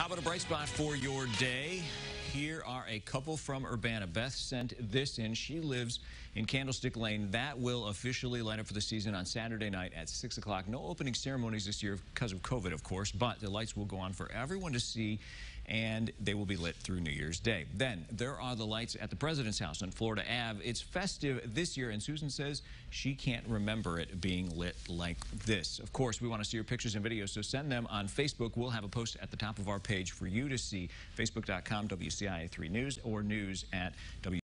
How about a bright spot for your day? Here are a couple from Urbana. Beth sent this in. She lives in Candlestick Lane. That will officially light up for the season on Saturday night at 6 o'clock. No opening ceremonies this year because of COVID, of course, but the lights will go on for everyone to see, and they will be lit through New Year's Day. Then there are the lights at the President's House on Florida Ave. It's festive this year, and Susan says she can't remember it being lit like this. Of course, we want to see your pictures and videos, so send them on Facebook. We'll have a post at the top of our page for you to see. facebook.com WCIA3 News or news at W.